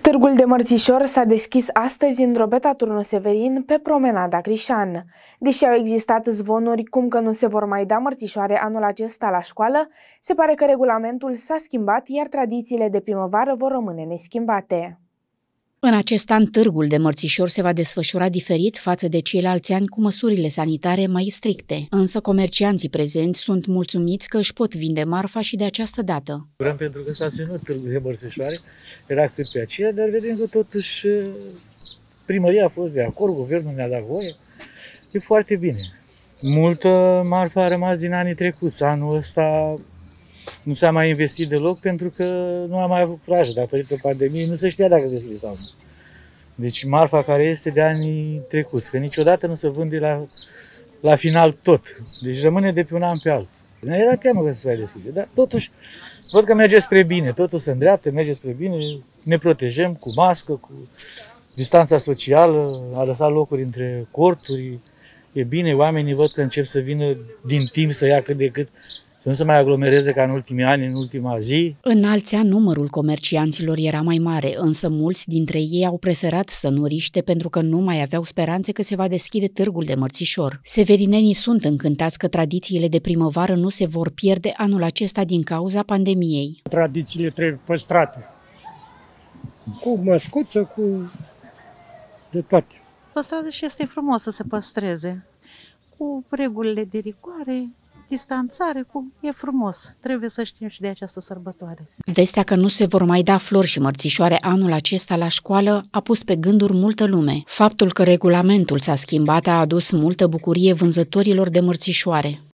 Târgul de mărțișor s-a deschis astăzi în drobeta Turnu Severin pe promenada Crișan. Deși au existat zvonuri cum că nu se vor mai da mărțișoare anul acesta la școală, se pare că regulamentul s-a schimbat, iar tradițiile de primăvară vor rămâne neschimbate. În acest an, târgul de mărțișor se va desfășura diferit față de ceilalți ani cu măsurile sanitare mai stricte, însă comercianții prezenți sunt mulțumiți că își pot vinde marfa și de această dată. Vrem pentru că s-a ținut târgul de mărțișoare, era cât pe aceea, dar vedem că totuși uh, primăria a fost de acord, guvernul ne-a dat voie, e foarte bine. Multă marfă a rămas din anii trecuți, anul ăsta nu s-a mai investit deloc pentru că nu am mai avut curaj. Datorită pandemiei nu se știa dacă deschide sau nu. Deci marfa care este de anii trecuți, că niciodată nu se vânde la, la final tot. Deci rămâne de pe un an pe altul. Ne era teamă că se va deschide, dar totuși văd că merge spre bine, totul se îndreaptă, merge spre bine, ne protejăm cu mască, cu distanța socială, a lăsat locuri între corturi, e bine, oamenii văd că încep să vină din timp să ia cât de cât să nu se mai aglomereze ca în ultimii ani, în ultima zi. În alți ani, numărul comercianților era mai mare, însă mulți dintre ei au preferat să nu riște pentru că nu mai aveau speranțe că se va deschide târgul de mărțișor. Severinenii sunt încântați că tradițiile de primăvară nu se vor pierde anul acesta din cauza pandemiei. Tradițiile trebuie păstrate. Cu măscuță, cu de toate. Păstrate și este frumos să se păstreze. Cu regulile de rigoare, distanțare, cu e frumos. Trebuie să știm și de această sărbătoare. Vestea că nu se vor mai da flori și mărțișoare anul acesta la școală a pus pe gânduri multă lume. Faptul că regulamentul s-a schimbat a adus multă bucurie vânzătorilor de mărțișoare.